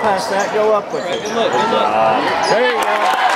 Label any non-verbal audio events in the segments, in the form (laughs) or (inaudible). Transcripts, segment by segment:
past that, go up with it. Good luck, good luck. There you go.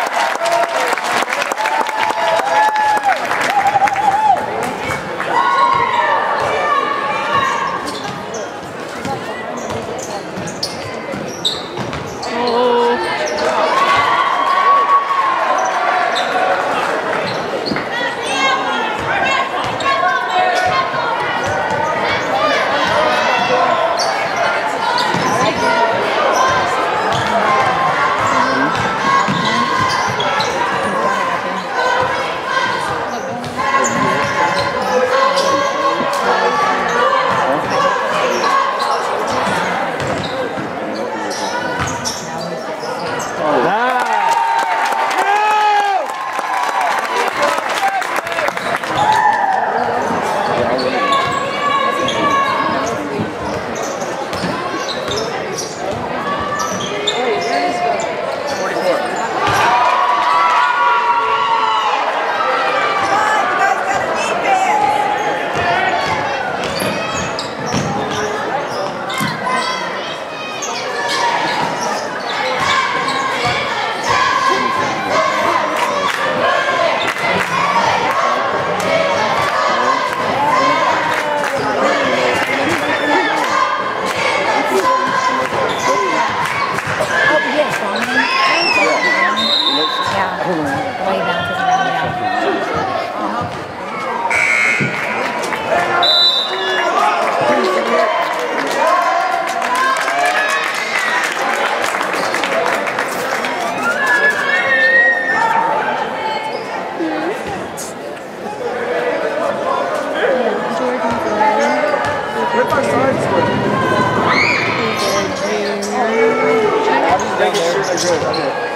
Where'd my signs go?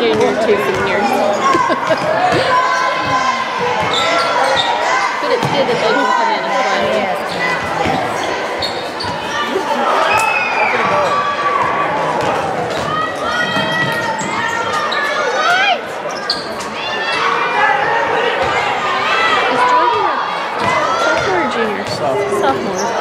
Junior, two seniors. (laughs) but it's good that they can come in and play. Is Jordan a sophomore junior? Sophomore.